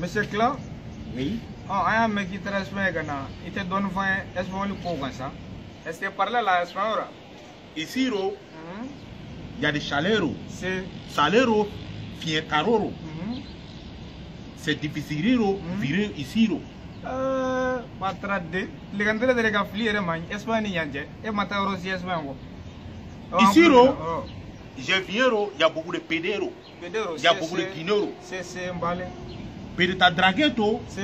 Monsieur Clan, Oui. oh, an y'a mɛn k'i taara Espagne ka na i tɛ dɔɔnin fɔ an ye Espagne kow kan sa est-ce que la Ici, ro, Mhm. il y a des chaleurs. c'est Salero, fientaroro. mhm. C'est difficile, ro, Mhm. virer ici, ro. Euh, de ligantɛrɛ de ka ni e si Ici, ro. Je viens, ro, il y a beaucoup de Il y a beaucoup de c'est c'est Pero está dragueto, sí.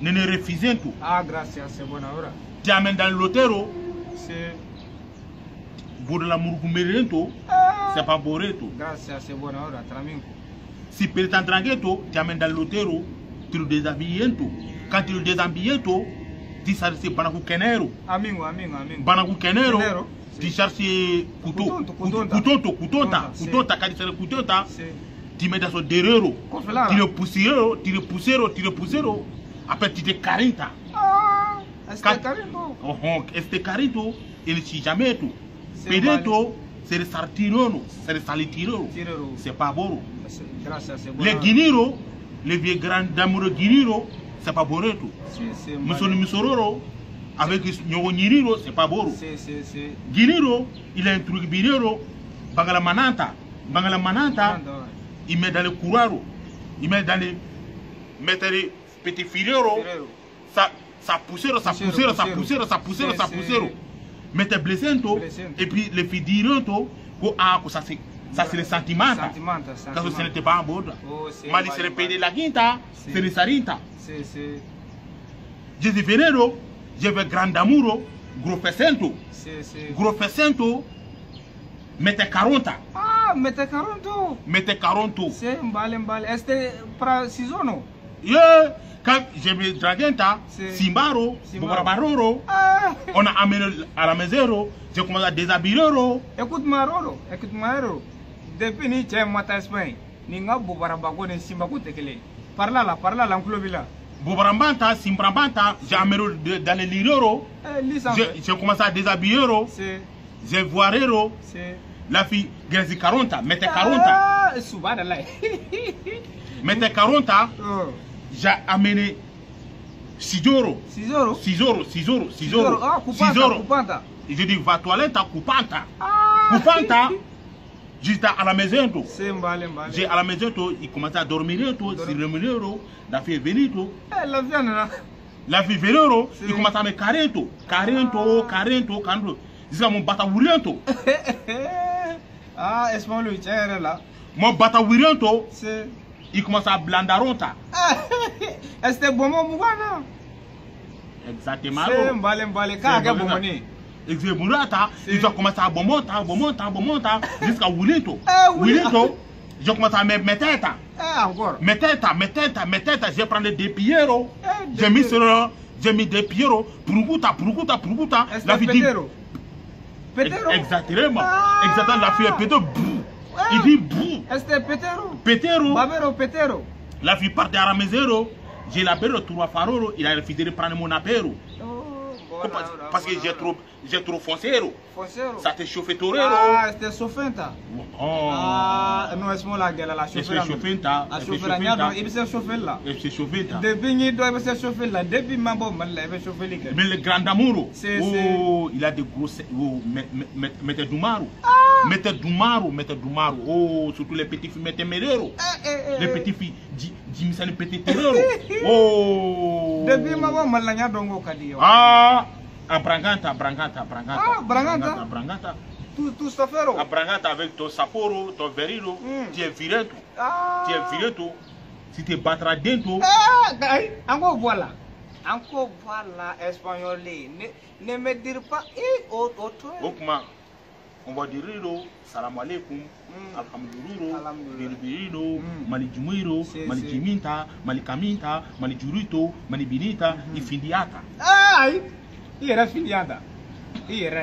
nene refizento. Ah, gracias, é boa hora. Diamen dan lotero. Sí. Borla murgumerento, ah. se paboreto. Gracias, é boa hora, traminco. Si pero está dragueto, diamen dan lotero, tiro desabiliento. Quand tiro desabiliento, disarse banaku kenero. Amigo, amigo, amigo. Banaku kenero. kenero. Disarse kuto. Kutonto, kutonto. Kutonto, kutonta. Kutonta, kadisere kutonta. Sí. Tu mets dans son là, Tu le poussero, tu le poussero, tu le poussero. Après, tu te carinta. ah que carito Oh, oh, este carito, il si jamais tout. C'est Pedento, c'est le sartirono, c'est le salitiroro. tirero C'est pas bon Les guiniro, les vieux grands d'amour guiniro, c'est pas Musoni mbale. misororo, avec nyogo nyiriro, c'est pas c'est Guiniro, il a un truc binero, bangala mananta. Il met dans le couraro. Il met dans les. Mettre les petits. Tirero. ça, ça poussero, ça poussero, ça poussero, ça poussero, C'est- ça poussero. Mette blessento, Blessento. et puis les filles diront, que ah, que ça c'est ça c'est le sentiment. Quand ce n'était pas en. Oh, c'est Mali c'est le pays de la quinta, C'est- le sarinta. Je dis venero, je veux grand amouro, gros c'est gros pesento, mette 40, ah mete caronto. Mette 40. c'est mbale mbale este para sizono Yeah, quand je me draguenta, C'est- Simbaro. Bobarbaroro, ah. On a amené à la maison, je commence à déshabiller. écoute ma roro écoute ma roro. Depuis ni cɛ ma taa Espagne ni n ka bobarabako ni simbako tɛ kelen ye parla la parla la n tulo b'i la Bobarambanta, Simbrambanta, j'ai amené dans les liroro, Eh, j'ai j'ai commencé à déshabiller, j'ai c'est la fille, Grèce 40, mettez 40, ah subhanallah mettez 40, oh j'ai amené Sijoro, sisoro Sisoro, Sisoro, Sisoro, ah kupanta Sisoro. kupanta Et je dis, va toilette, coupanta, ah. Coupanta, j'étais à la maison, tout. J'ai à la maison, tout, il commençait à dormir, tout, revenait, tout, la fille est venue, tout. eh La fille venait, tout, C'est- il commençait à me carrer, tout, carrer, tout, carrer, tout, carrer. Jusqu'à mon bata wurian, tout. Ah, Esmalu, tiɲɛ yɛrɛ la. Mɔ bata wiriyon to. Se. I commence à blandaron ta. Est-ce que bɔnbɔn mugan na? Exactement. Se n balen balen k'a kɛ bɔnbɔn ye. Exemura ta, il va commencer à bonbon ta, bonbon ta, bonbon ta, jusqu'à wuli to. Wuli to. Je commence à mettre mes têtes. Eh, encore. Mes têtes, mes têtes, mes têtes, je prends des pierres. Oh. J'ai mis sur j'ai mis des pierres. Purukuta, purukuta, purukuta. La vie dit. Petero Exactement. Ah. Exactement, la fille est. Ah. Il dit bouh. est-ce que petero Pétéro. babero petero La fille partait à la maison. J'ai l'apéro, trois faroro. Il a refusé de prendre mon apéro. oh Parce, que j'ai trop, j'ai trop foncé. Fosero. Ça te chauffé torero. Ah, c'était sofenta. Oh. Ah, non, est-ce la gueule la Est-ce chauffeur? que chauffé ta? A Est-ce que chauffeur la chauffé nya ta? dɔn i bɛ se chauffer la. Et c'est chauffé ta? Depuis n'i dɔn i bɛ se chauffer la, depuis ma bɔ Mali la i bɛ chauffer kɛ. Mais le grand amour, C'est- oh, il a des gros. Oh, mettez Dumaru. Ah. Mettez Dumaru, mettez Dumaru. Oh, surtout les petits filles, mettez Merero. Eh, eh, eh, Les petits filles, Jimmy Sani Petit Terrero. Oh. Depuis ma bɔ Mali la nya dɔn k'o ka di ye. Ah, a Branganta, Branganta, Branganta. Ah, Branganta. Branganta. Tu tu chauffeur A o. Branganta avec ton Sapporo, ton Verino, Mm. tu es viré tout. Ah. Tu es viré tout. Si tu battras dentro, Eh, ayi, an k'o bɔ a la. An k'o bɔ a la espagnol ne ne me dire pas eh o o to ye. o kuma on va dire do salamu alaikum mm. alhamdulillah biribiriro mm. malijumuiro malijiminta malikaminta malijurito malibinita mm -hmm. ifindiata ai i yɛrɛ findiyata i yɛrɛ